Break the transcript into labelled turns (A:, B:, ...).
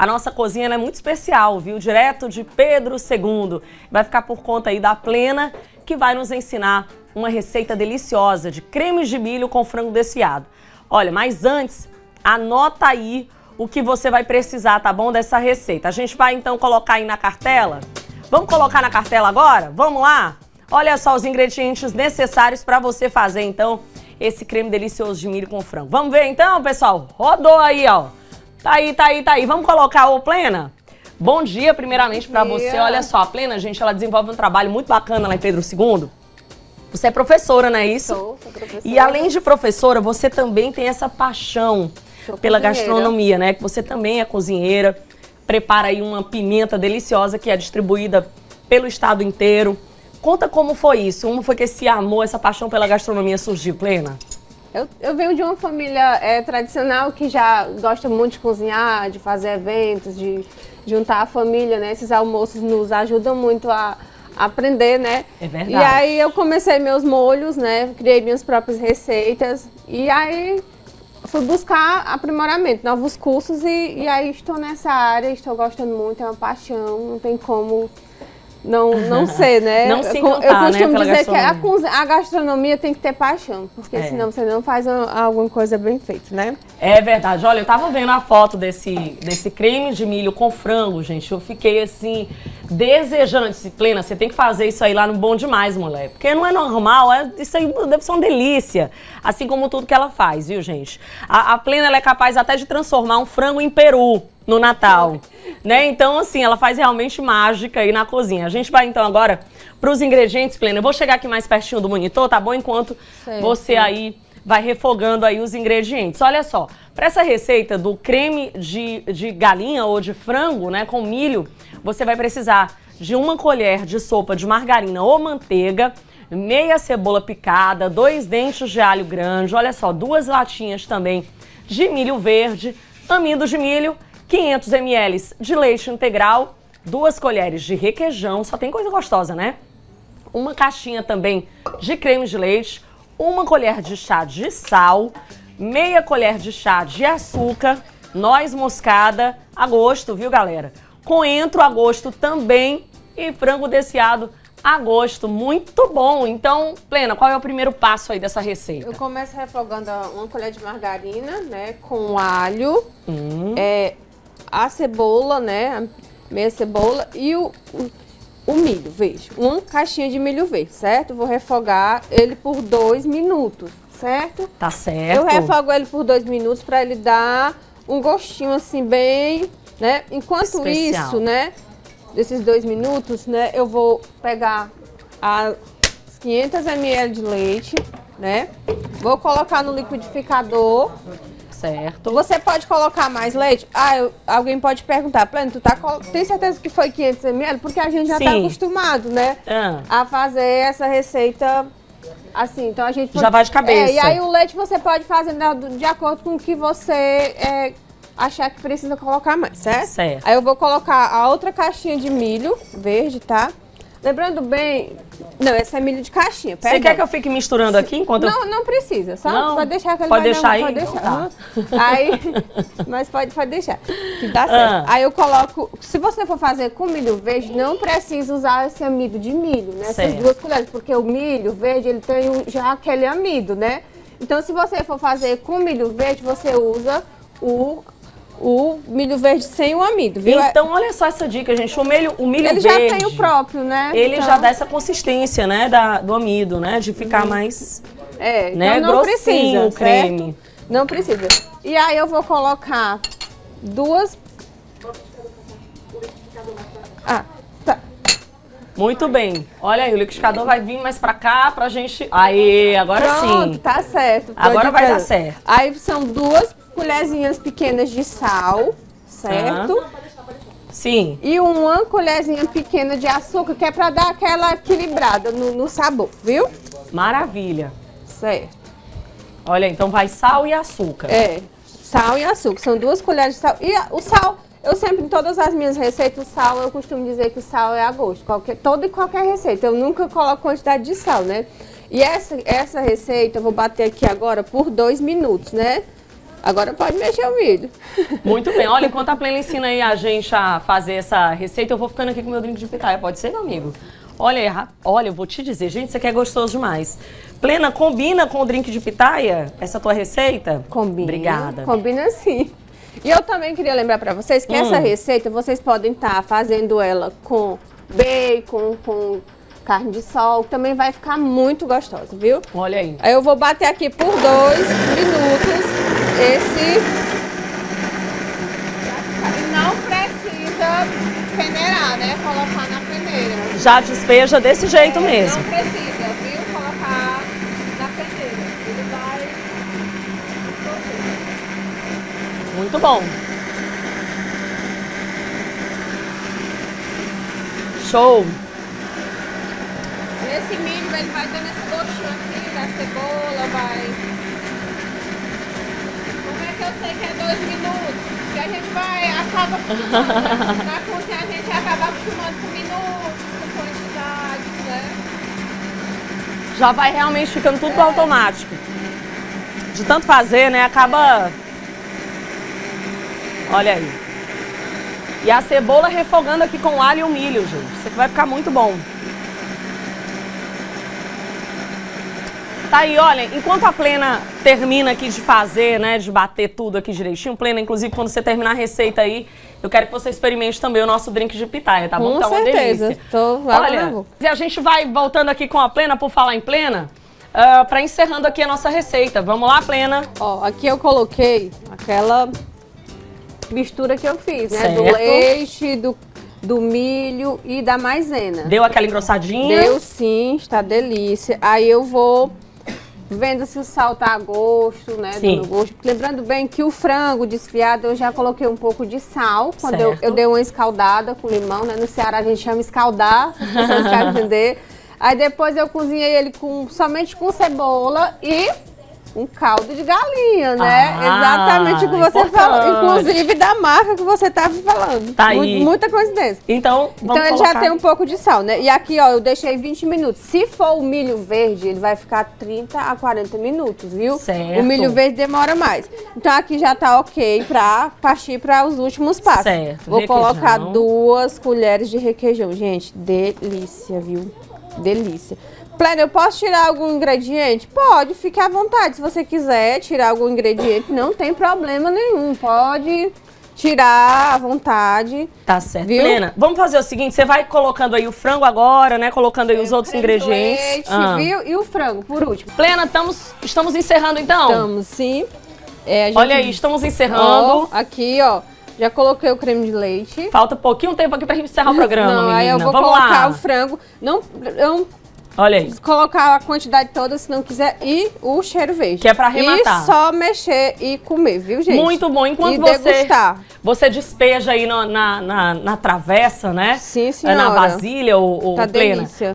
A: A nossa cozinha é muito especial, viu? Direto de Pedro II. Vai ficar por conta aí da Plena, que vai nos ensinar uma receita deliciosa de cremes de milho com frango desfiado. Olha, mas antes, anota aí o que você vai precisar, tá bom, dessa receita. A gente vai então colocar aí na cartela. Vamos colocar na cartela agora? Vamos lá? Olha só os ingredientes necessários para você fazer então esse creme delicioso de milho com frango. Vamos ver então, pessoal? Rodou aí, ó. Tá aí, tá aí, tá aí. Vamos colocar o Plena? Bom dia, primeiramente, para você. Olha só, a Plena, gente, ela desenvolve um trabalho muito bacana lá em Pedro II você é professora, não é isso?
B: Sou, sou professora.
A: E além de professora, você também tem essa paixão sou pela cozinheira. gastronomia, né? Que você também é cozinheira, prepara aí uma pimenta deliciosa que é distribuída pelo estado inteiro. Conta como foi isso, como foi que esse amor, essa paixão pela gastronomia surgiu, Plena?
B: Eu, eu venho de uma família é, tradicional que já gosta muito de cozinhar, de fazer eventos, de juntar a família, né? Esses almoços nos ajudam muito a aprender, né?
A: É verdade.
B: E aí eu comecei meus molhos, né? Criei minhas próprias receitas e aí fui buscar aprimoramento, novos cursos e, e aí estou nessa área, estou gostando muito, é uma paixão, não tem como não, não sei, né?
A: Não se
B: encantar, Eu né, costumo né, dizer que a, a, gastronomia tem que ter paixão, porque é. senão você não faz alguma coisa bem feita, né?
A: É verdade. Olha, eu tava vendo a foto desse, desse creme de milho com frango, gente. Eu fiquei assim, desejando. Disciplina, você tem que fazer isso aí lá no Bom Demais, mulher. Porque não é normal, é, isso aí deve ser uma delícia. Assim como tudo que ela faz, viu, gente? A, a Plena ela é capaz até de transformar um frango em peru no Natal. Né? Então, assim, ela faz realmente mágica aí na cozinha. A gente vai então agora para os ingredientes, Plena. Eu vou chegar aqui mais pertinho do monitor, tá bom? Enquanto certo. você aí vai refogando aí os ingredientes. Olha só, para essa receita do creme de, de galinha ou de frango, né, com milho, você vai precisar de uma colher de sopa de margarina ou manteiga, meia cebola picada, dois dentes de alho grande, olha só, duas latinhas também de milho verde, amido de milho 500 ml de leite integral, duas colheres de requeijão, só tem coisa gostosa, né? Uma caixinha também de creme de leite, uma colher de chá de sal, meia colher de chá de açúcar, noz moscada, a gosto, viu, galera? Coentro a gosto também e frango desfiado a gosto. Muito bom. Então, Plena, qual é o primeiro passo aí dessa receita?
B: Eu começo refogando uma colher de margarina, né, com alho, hum. é, a cebola, né? Meia cebola e o, o, o milho, veja. Uma caixinha de milho verde, certo? Vou refogar ele por dois minutos, certo?
A: Tá certo.
B: Eu refogo ele por dois minutos para ele dar um gostinho assim bem, né? Enquanto Especial. isso, né? Desses dois minutos, né? Eu vou pegar as 500 ml de leite, né? Vou colocar no liquidificador
A: Certo.
B: Você pode colocar mais leite? Ah, eu, alguém pode perguntar, Plano, tu tá, tem certeza que foi 500 ml? Porque a gente já tá Sim. tá acostumado, né? Ah. A fazer essa receita assim. Então a gente...
A: Já vai de cabeça.
B: É, e aí o leite você pode fazer de, de acordo com o que você... É, achar que precisa colocar mais, certo?
A: Certo.
B: Aí eu vou colocar a outra caixinha de milho verde, tá? Lembrando bem. Não, essa é milho de caixinha.
A: Você quer que eu fique misturando aqui enquanto
B: Não,
A: eu...
B: não precisa. Só
A: não,
B: pode deixar que ele
A: Pode deixar aí?
B: Pode deixar. Tá. Aí, mas pode, pode deixar. Que dá certo. Ah. Aí eu coloco. Se você for fazer com milho verde, não precisa usar esse amido de milho, né? Essas duas colheres. Porque o milho verde, ele tem já aquele amido, né? Então, se você for fazer com milho verde, você usa o o milho verde sem o amido, viu?
A: Então, olha só essa dica, gente. O milho, o milho
B: ele
A: verde...
B: Ele já tem o próprio, né?
A: Ele então... já dá essa consistência, né, da, do amido, né? De ficar uhum. mais...
B: É,
A: né,
B: então
A: não precisa, o creme.
B: Certo? Não precisa. E aí eu vou colocar duas...
A: Ah, tá. Muito bem. Olha aí, o liquidificador vai vir mais pra cá pra gente... Aí, agora
B: Pronto,
A: sim.
B: tá certo.
A: Agora vai dar certo.
B: Aí são duas colherzinhas pequenas de sal, certo? Uhum.
A: Sim.
B: E uma colherzinha pequena de açúcar, que é para dar aquela equilibrada no, no, sabor, viu?
A: Maravilha.
B: Certo.
A: Olha, então vai sal e açúcar.
B: É, sal e açúcar. São duas colheres de sal. E o sal, eu sempre, em todas as minhas receitas, o sal, eu costumo dizer que o sal é a gosto. Qualquer, toda e qualquer receita. Eu nunca coloco quantidade de sal, né? E essa, essa receita, eu vou bater aqui agora por dois minutos, né? Agora pode mexer o milho.
A: Muito bem. Olha, enquanto a Plena ensina aí a gente a fazer essa receita, eu vou ficando aqui com o meu drink de pitaia. Pode ser, meu amigo? Olha, olha, eu vou te dizer, gente, isso aqui é gostoso demais. Plena, combina com o drink de pitaia essa tua receita?
B: Combina.
A: Obrigada.
B: Combina sim. E eu também queria lembrar para vocês que hum. essa receita vocês podem estar tá fazendo ela com bacon, com carne de sol, também vai ficar muito gostosa, viu?
A: Olha aí.
B: Aí eu vou bater aqui por dois minutos esse... Não precisa peneirar, né? Colocar na peneira.
A: Já despeja desse jeito é, mesmo.
B: Não precisa, viu? Colocar na peneira. Ele vai...
A: Muito bom. Show!
B: Esse milho ele vai dando esse gostinho aqui da cebola, vai. Que eu sei que é dois minutos? Porque a gente vai, acaba acostumando. Na cozinha a gente acaba acostumando com minutos, com quantidades, né?
A: Já vai realmente ficando tudo é. automático. De tanto fazer, né? Acaba. Olha aí. E a cebola refogando aqui com alho e o milho, gente. Isso aqui vai ficar muito bom. Tá aí, olha, enquanto a Plena termina aqui de fazer, né, de bater tudo aqui direitinho, Plena, inclusive quando você terminar a receita aí, eu quero que você experimente também o nosso drink de pitaia, tá bom?
B: Com tá uma certeza. delícia. Tô,
A: olha, e a gente vai voltando aqui com a Plena, por falar em Plena, uh, para encerrando aqui a nossa receita. Vamos lá, Plena?
B: Ó, aqui eu coloquei aquela mistura que eu fiz, né? Certo. Do leite, do do milho e da maisena.
A: Deu aquela engrossadinha?
B: Deu sim, está delícia. Aí eu vou vendo se o sal tá a gosto, né?
A: Sim.
B: gosto. Lembrando bem que o frango desfiado eu já coloquei um pouco de sal. Quando eu, eu, dei uma escaldada com limão, né? No Ceará a gente chama escaldar, se vocês querem entender. Aí depois eu cozinhei ele com, somente com cebola e um caldo de galinha, né? Ah, Exatamente o que você importante. falou. Inclusive da marca que você estava falando.
A: Tá aí.
B: Muita coincidência.
A: Então,
B: vamos Então ele
A: colocar...
B: já tem um pouco de sal, né? E aqui, ó, eu deixei 20 minutos. Se for o milho verde, ele vai ficar 30 a 40 minutos, viu?
A: Certo.
B: O milho verde demora mais. Então aqui já tá ok pra partir para os últimos passos.
A: Certo.
B: Vou requeijão. colocar duas colheres de requeijão. Gente, delícia, viu? Delícia. Pleno, eu posso tirar algum ingrediente? Pode, fique à vontade. Se você quiser tirar algum ingrediente, não tem problema nenhum. Pode tirar à vontade.
A: Tá certo. Viu? Plena, vamos fazer o seguinte, você vai colocando aí o frango agora, né? Colocando aí os outros ingredientes.
B: Leite, ah. viu? E o frango, por último.
A: Plena, estamos, estamos encerrando então?
B: Estamos, sim.
A: É, gente... Olha aí, estamos encerrando.
B: Ó, aqui, ó. Já coloquei o creme de leite.
A: Falta pouquinho tempo aqui pra gente encerrar o programa, Não, menina.
B: aí eu vou
A: Vamos
B: colocar
A: lá.
B: o frango. Não, não
A: Olha aí.
B: Colocar a quantidade toda, se não quiser, e o cheiro verde.
A: Que é pra arrematar.
B: E só mexer e comer, viu, gente?
A: Muito bom. Enquanto
B: e
A: você,
B: degustar.
A: você despeja aí na, na, na, na travessa, né?
B: Sim, senhora.
A: Na vasilha ou, ou
B: tá
A: plena.
B: Delícia.